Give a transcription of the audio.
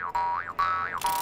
よ。